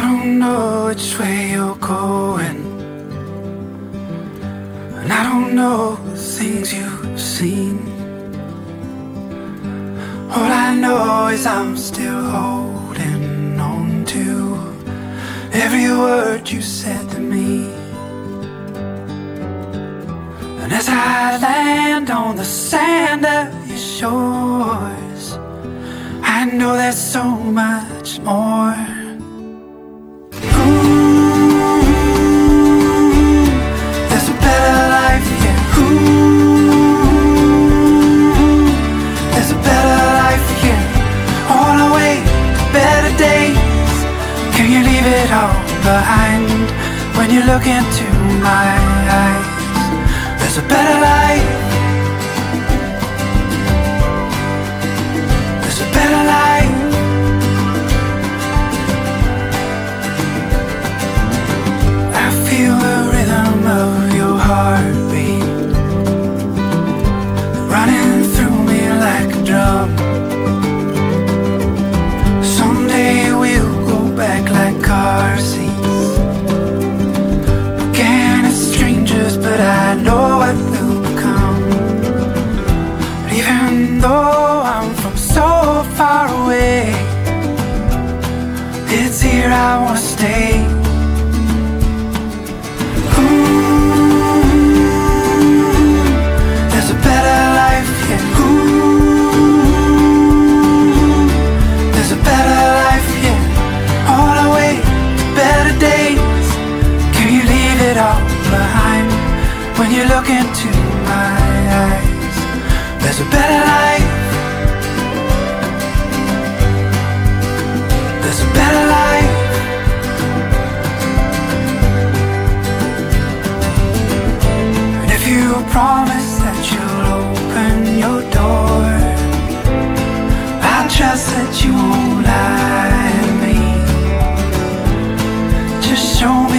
don't know which way you're going. And I don't know the things you've seen. All I know is I'm still holding on to every word you said to me. And as I land on the sand of your shores, I know there's so much more. It all behind when you look into my eyes? I wanna stay. Ooh, there's a better life, yeah. Hmm, Ooh, there's a better life, yeah. On our way to better days. Can you leave it all behind when you look into promise that you'll open your door. I trust that you won't lie to me. Just show me.